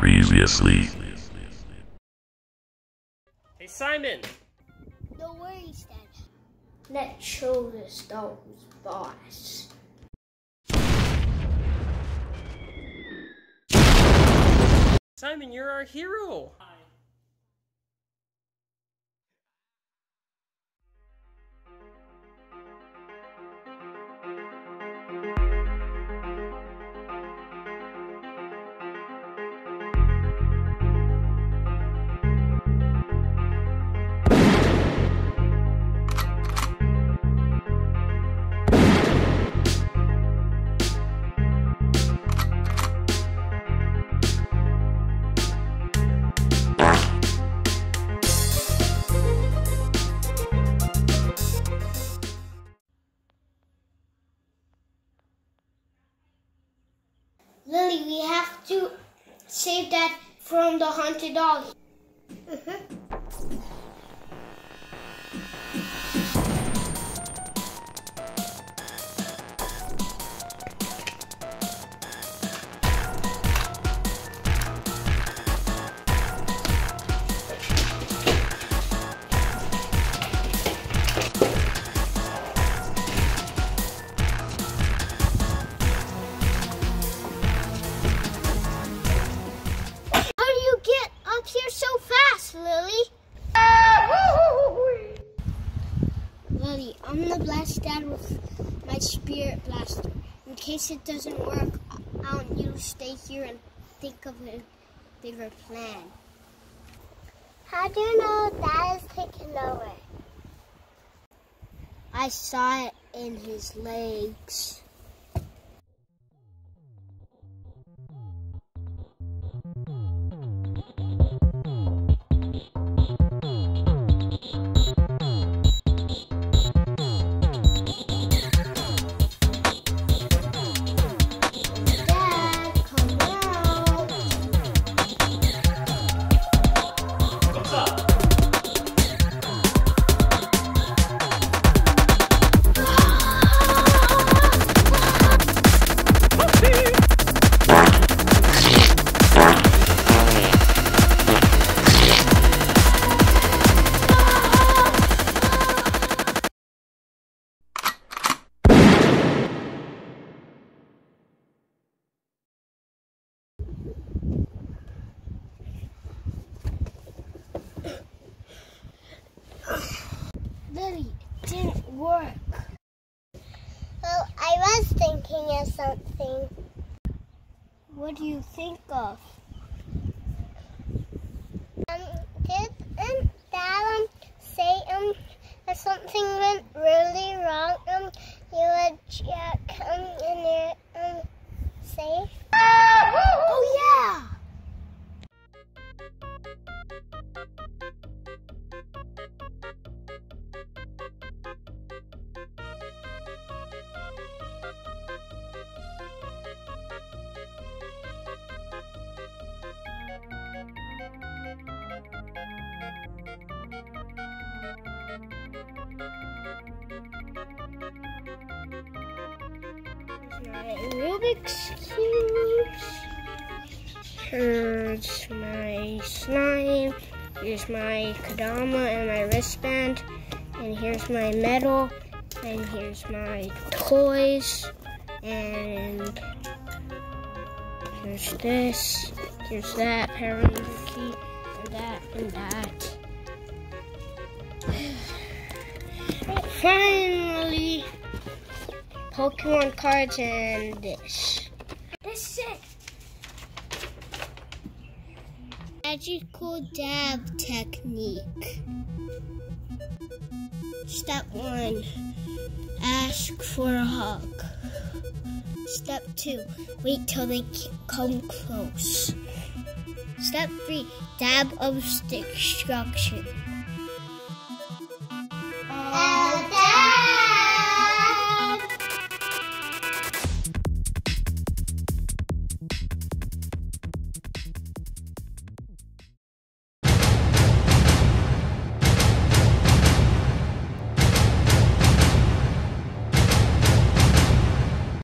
Previously. Hey, Simon! No worries, Dad. Let's show the Star Wars boss. Simon, you're our hero! Lily, we have to save that from the haunted dog. Spirit blaster. In case it doesn't work, want you stay here and think of a bigger plan. How do you know Dad is taking over? I saw it in his legs. Was thinking of something. What do you think of? Um, my Rubik's Cubes. Here's my slime. Here's my kendama and my wristband. And here's my medal. And here's my toys. And here's this. Here's that. Paramonkey. And that and that. Finally! Pokemon cards and this. That's it. Magical dab technique. Step one, ask for a hug. Step two, wait till they come close. Step three, dab obstruction.